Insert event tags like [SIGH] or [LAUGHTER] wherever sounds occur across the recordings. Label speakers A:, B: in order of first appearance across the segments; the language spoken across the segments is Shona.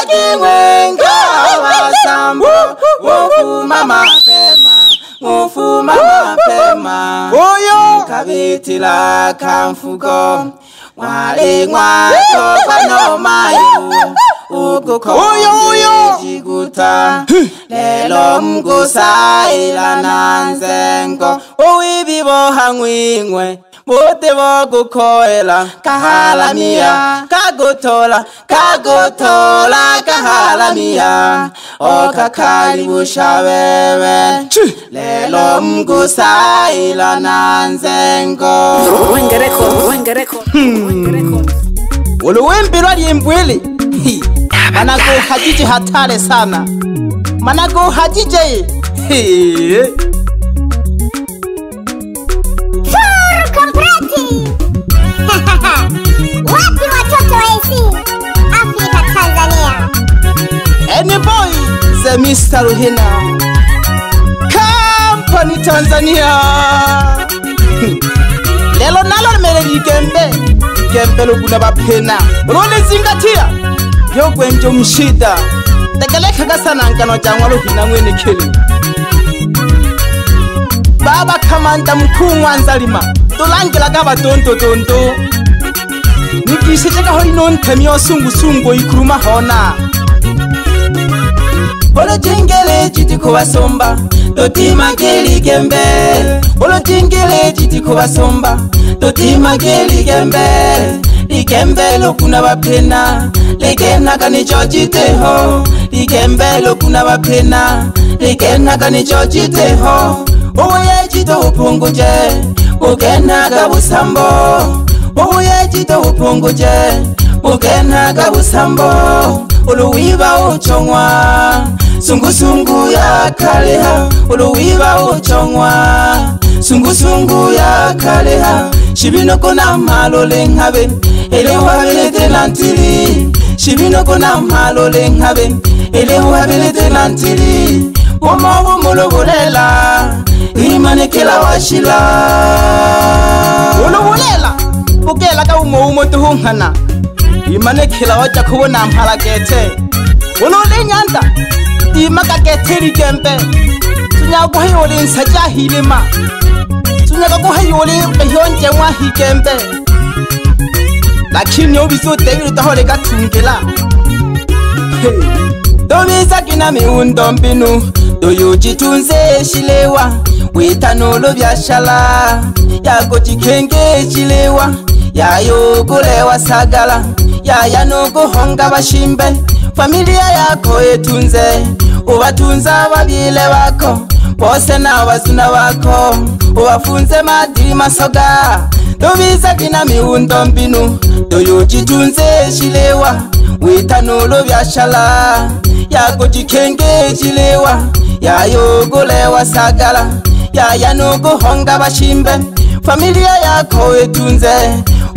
A: ngadiwe ngawasambo wofuma mapema ngofuma mapema oyo kabitila kamfuko wali ngwatoka nomayo ukukhoyoyoiguta lelo mgusayila nanzengo owibibohangwingwe mutebo gukoela kahalamia kagutola kagutola kahalamia okakhalibusha wewe lelo mgusaila nanzengo hmm. uluwimbi lwalimbwili managuhajiji hatale sana managuhajije Mr. Ruhina Company Tanzania lelo nalo limele bapena Rune zingatia baphena lolizingatia mshida umshida tekelekhaga sanangano jang'wa luhina mwene kili baba khamanda mkhuu ng'wanzalima tulangelaga batondotondo nikishe cekaho sungu osungusungu ikuruma hona bolocingele citi kubasumba dotimagiligembe bolocingele citi kubasumba dotimagiligembe ligembe lokuna bapena ligenaka nico citeho ligembe lokuna bapena ligenaka nico citeho ubuye cito upunguje bugenaga busambo ubuye cito upunguje bugenaga busambo, Bugena uluwiba uchonwa sungusungu ya kaleha uluwiba uchonwa sungusungu ya kaleha shibinoko na malole nkabe elehwabeletela ntili shibinoko na malole nkabe elehwabeletela ntili boma bomulobulela imanekela washila ulubulela ukelaka umowumotuhunkana imane khila wata kubona mpala kete uno le nyanda ima ka kete li kempe tunya ko hayo le sacha hilema tunya ko hayo le pehon jewa hi kempe lakini o biso tengi lo tahole ka tungela Domi saki na mi undombinu Doyo jitunze shilewa Wita nolo vya shala Yako jikenge shilewa Yayo kulewa sagala ubyaya nuguhonga bashimbe familiya yako yetunze ubatunze ababile bako bose nabazuna bako ubafunze madiri masoga tubizagina mihundo mbinu doyujijunze shilewa witanulu byashala yagujikenge shilewa yayugulewa sagala yaya nuguhonga bashimbe familiya yako yetunze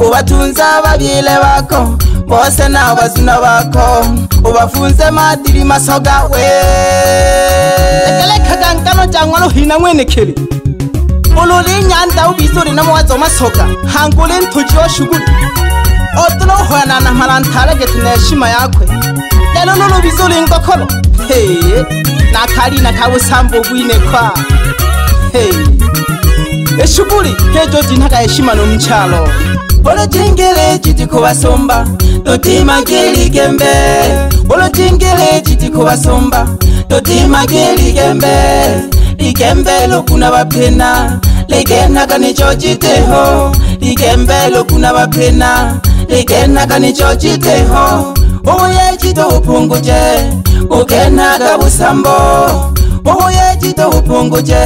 A: ubatunze ababile bako bose ni abazina bako ubafunze madiri maso gawe lekeleka kankano cyangwa ruhina mwenekere ululi nyanda ubisuri namuwazi wamasoga hanguli ntuji woshuguli otuno uhorana na marantarageti neshima yakwe lelo nulubizuri ngokolo heye nakalina kabusambu bwine kwa heye eshuguli kejo eshima heshima nomchalo olujingile jiji kubasomba totima gelikembe olotingele citi kobasomba totima gelikembe likembe lokuna bapena likenaka nico citeho likembe lokuna bapena likenaka nico citeho oye cito upunguje ukenaka busambo oye cito upunguje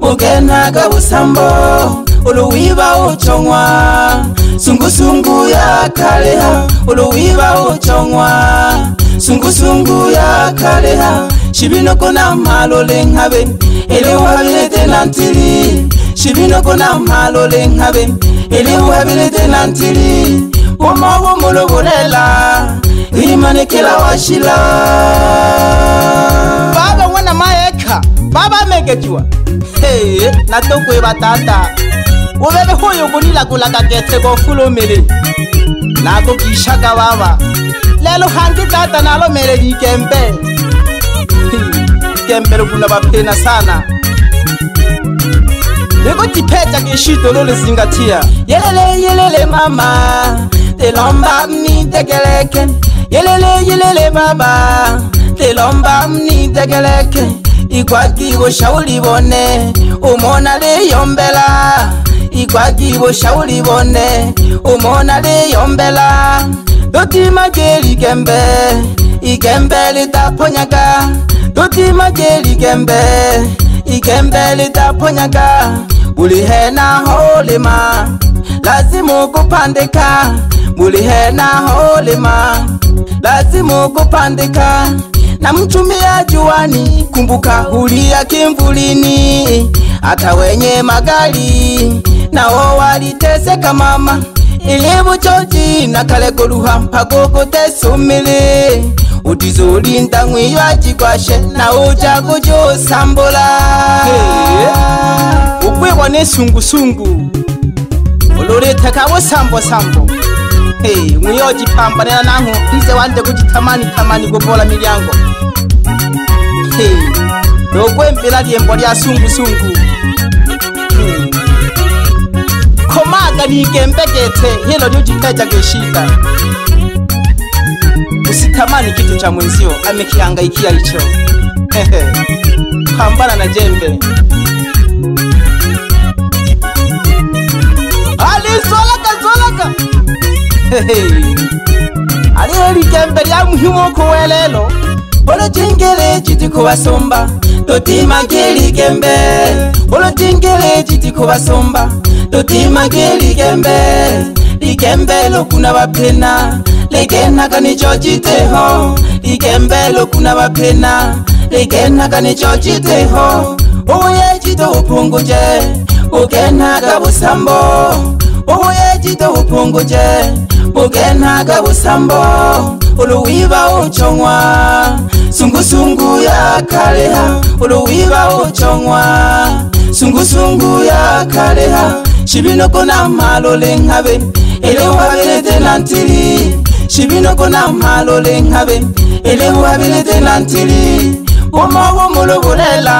A: ukenaka busambo uluwiba ucongwa sungusungu yakaleha olowiba ocyoŋwa sungusungu yakaleha sibinoko na malole nkabe elewabilete na ntili sibinoko na malole nkabe elewabilete na ntili woma womolobolela imanekela washila baba ngwena mayeka baba megejiwa hey, natokwe batata obebe ho yo bonila kula ka kese go fulo mere na go ki shaka baba le lo hanti tata na lo mere di kempe kempe lo kula ba pena sana le go ti phetsa ke shito lo le singa tia yelele yelele mama te lomba mi te keleke yelele yelele baba te lomba mi te keleke ikwati go shauli bone o mona le yombela ikwagibo shauri bone umona liyombela dotima jeli gembe igembe litaponyaga dotima jeli gembe igembe litaponyaga bulihena holima lazimu kupandika bulihena holima lazimu kupandika na mchumia juani kumbuka hulia kimvulini hata wenye magali nawo waliteseka mama ilibuchoti nakaleguluha mpakukutesumili utizulinda mwiyo ajikwashe na ujakujusambula hey. ubwiwa ni sungusungu ululiteka busambosambo hey. mwiyo ujipambanila nahu ize wande kujitamani tamani kubola milyango hey. nukwembila lyembo lya sungusungu sungu. Nanga nigembegete hilo niujitaja kishika Usitamani kitu cha mwenzio amekihangaikia hicho. Pambana na jembe. Alisolaga zolaga. Aliyo ligembe lya muhimu kuwe lelo. Bolo jingele chiti kuwasomba. Totima geli gembe. Bolo jingele chiti kuwasomba. totimake likembe likembe lokuna bapena lekenaka nicociteho likembe lokuna bapena lekenaka nicociteho oye cito upunguje bukenaka busambo oye cito upunguje bukenaka busambo uluwiba uchonwa sungusungu ya kaleha uluwiba uchonwa sungusungu ya kaleha sibinoko na malole ngabe eleho babelete na ntili sibinoko na malole ngabe eleho babelete na ntili boma bomolobolela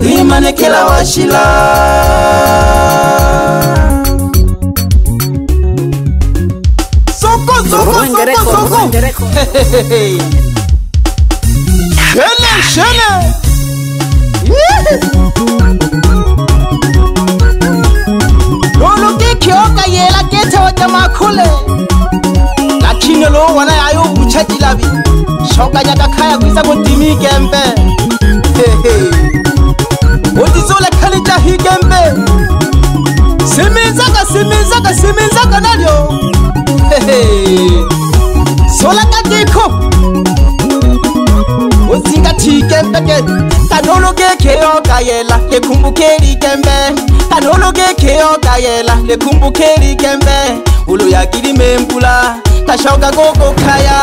A: imanekela wa shila Shana, shana. khule lakhinelo wona yayo utshetilabi shoka nyaka khaya kuisa kudimi kempela anhologekeyokayela ekumbukeli kembe anhologekeyokayela ekumbukeli kembe uluyakilimembula tashoka kokokaya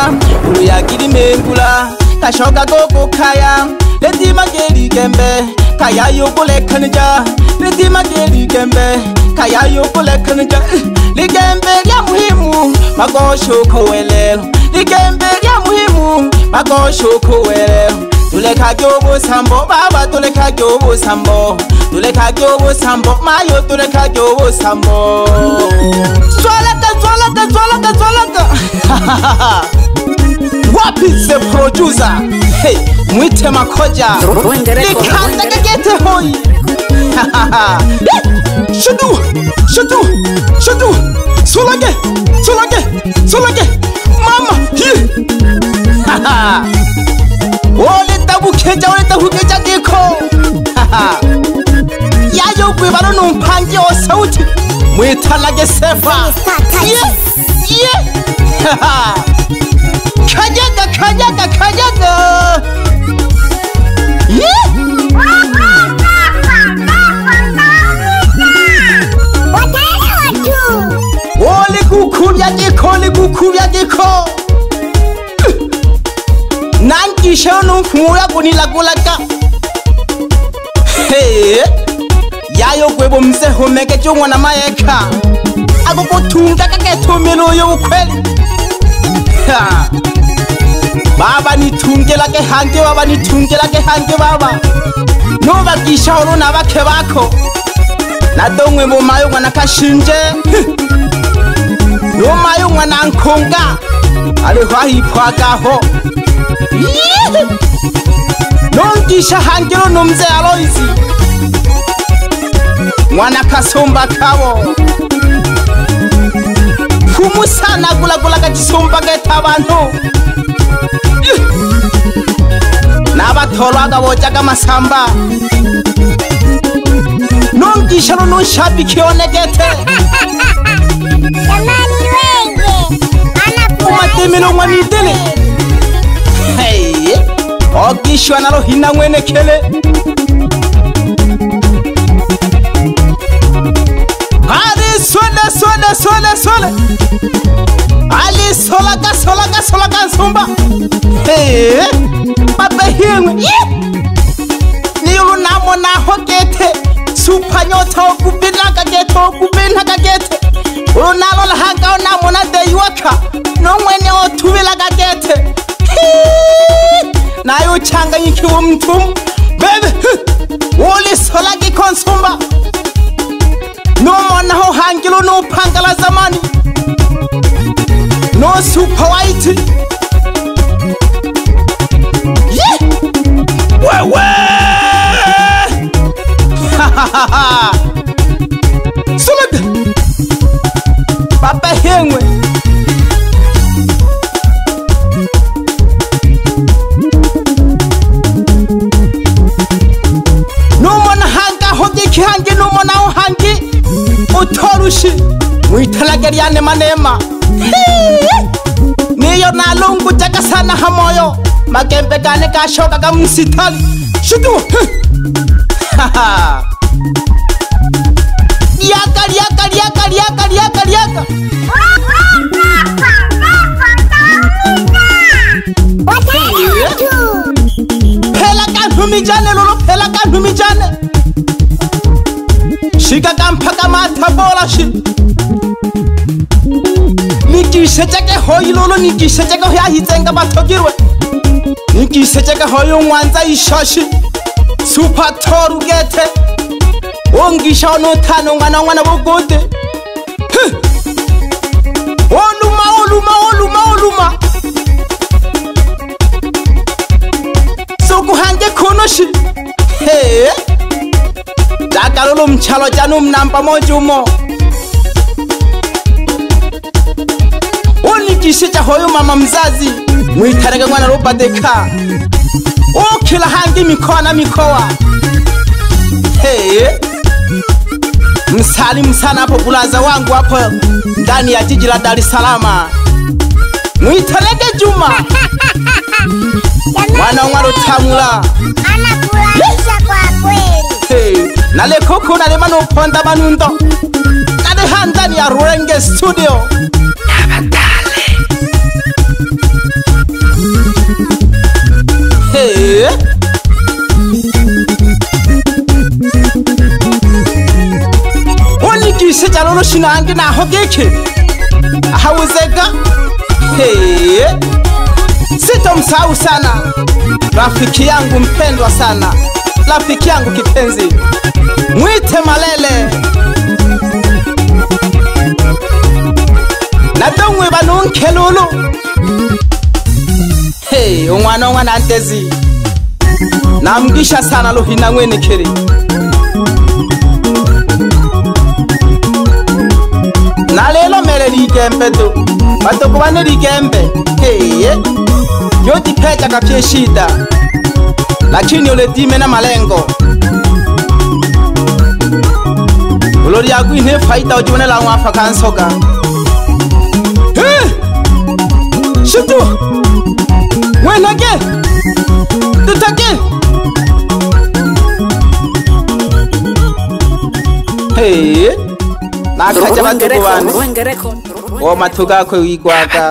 A: uluyakilimembula tashoka kokokaya letimakeli kembe kayayokolekanja letimakeli kembe kayayokolekanja likembe lya muhimu makoshokowelelo likembe lya muhimu makoshokowelelo tuleka kyobo sambo baba tuleka kyobo sambo tuleka kyobo sambo mayo tuleka kyobo sambo. tswalaka tswalaka tswalaka tswalaka. [LAUGHS] wapi se producer hey mwite makoja. likanda kekete hoyi. [LAUGHS] shutu shutu shutu sulake sulake sulake mama hii. ugqiba lonomphantye osewuthi mwithalake sefa ye ye [LAUGHS] khanyaka khanyaka khanyaka ye khuyakikho nankishe onomfumo uyakunilakulaka hey yayo gwebo msehumeke tyongwana mayekha akukuthunta kakethumile uyo ukhweli baba nithunkela ke hanke baba nithunkela ke hanke baba novakisha olo navakhe vakho natongwebo mayo ngwana kashintshe no mayo ngwana ankhonka alihwahiphwakaho nonkisha hanke lo nomse aloisi mwana kasumba kawo kumusana gulagula kacisumba geta abantu nabatolwaga bojaga amasamba nungisha runu nshabikiyone gete umatemilomwa nitele ogishwa narohina mwene kele suena, suena, suena, suena. Ali solaka, solaka, solaka, zumba. Hey, papa hiyo. Ni ulu na mo na hokete. Supa nyota ukubila kakete, ukubila kakete. Ulu na lo la haka ona mo na deyuaka. Nungwe ni otuvila kakete. Na yu changa yiki umtum. Baby, wuli solaki konsumba. Baby, nophangalaza mani nosupa white ye wewe [LAUGHS] rianemanema niyo nalungu jaka sanaha moyo makempe kane ka xoka ka munisipali xutu yakaakaakaakaakaaka phela ka nhumijane xika ka mphaka mathabola xi ngishetsheke hoyilolo ningishetseke ho ya hitsenga bathogirwe ningishetseke hoyo mwanza ishashi super supator ugete wongisha onothano ngwana ngwana bogote oluma oluma oluma oluma sokuhange khonoshi he dakalolo mtshalo tjanomnampa mojumo mwigishe cha hoyo mama mzazi mwitarege mwana roba deka o kila hangi mikoa na mikoa hey. msalimu sana hapo bulaza wangu hapo ndani ya jiji la Dar es Salaam mwitarege Juma mwana wa Rutamula anafurahisha kwa kweli hey. nale koko nale manoponda manundo nale handani ya Rurenge studio amaroroshi nange naho geke hawuzega heye sitomsahau sana rafiki yangu mpendwa sana rafiki yangu kipenzi mwite malele nadomwe banunke lulu hey, umwana w'umwana ntezi namgisha sana ruhina nkwenekere na lelo mele dikempe tu batoko bane dikempe keye yo dipheta kapye shida lakini uletime na malengo ulori yaku ine faita ujibonela ng'wafa kansoka shitu wenake tutake hey. bakaja bagira kubantu wo matuga ko wigwaga